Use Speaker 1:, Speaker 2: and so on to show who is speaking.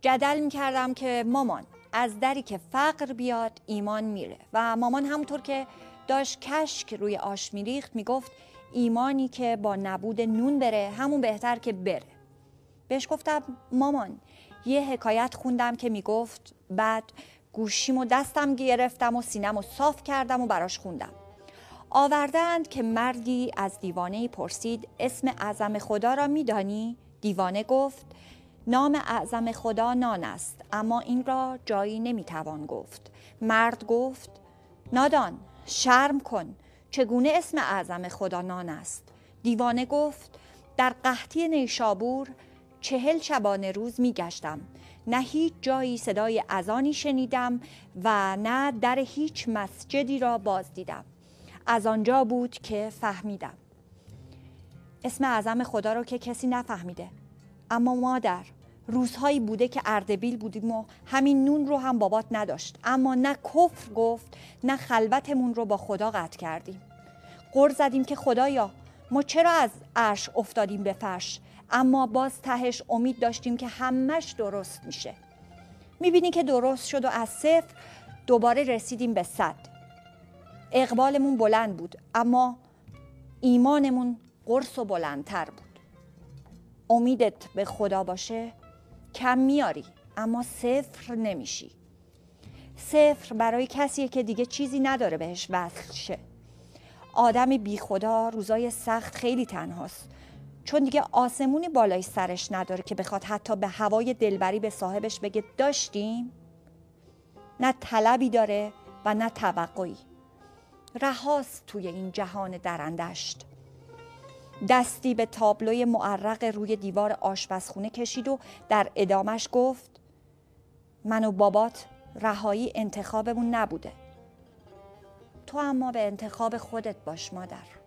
Speaker 1: جدل می کردم که مامان از دری که فقر بیاد ایمان میره و مامان همونطور که داشت کشک روی آش میریخت می‌گفت ایمانی که با نبود نون بره همون بهتر که بره. بهش گفتم مامان یه حکایت خوندم که می‌گفت بعد گوشیم و دستم گرفتم و سینم و صاف کردم و براش خوندم. آوردند که مردی از دیوانه پرسید اسم اعظم خدا را میدانی؟ دیوانه گفت نام اعظم خدا نان است اما این را جایی نمی‌توان گفت. مرد گفت نادان شرم کن چگونه اسم اعظم خدا نان است؟ دیوانه گفت در قحطی نیشابور چهل شبانه روز میگشتم. نه هیچ جایی صدای اذانی شنیدم و نه در هیچ مسجدی را باز دیدم. از آنجا بود که فهمیدم. اسم اعظم خدا رو که کسی نفهمیده. اما مادر روزهایی بوده که اردبیل بودیم و همین نون رو هم بابات نداشت. اما نه کفر گفت نه خلوتمون رو با خدا قطع کردیم. قر زدیم که خدایا ما چرا از عرش افتادیم به فرش؟ اما باز تهش امید داشتیم که همش درست میشه. می‌بینی که درست شد و از صفر دوباره رسیدیم به صد. اقبالمون بلند بود اما ایمانمون قرص و بلندتر بود. امیدت به خدا باشه کم میاری اما صفر نمیشی. صفر برای کسیه که دیگه چیزی نداره بهش وصل شه. آدم بی خدا روزای سخت خیلی تنهاست. چون دیگه آسمونی بالای سرش نداره که بخواد حتی به هوای دلبری به صاحبش بگه داشتیم. نه طلبی داره و نه توقعی. رهاست توی این جهان درندشت. دستی به تابلوی معرق روی دیوار آشپزخونه کشید و در ادامش گفت من و بابات رهایی انتخابمون نبوده. تو اما به انتخاب خودت باش مادر.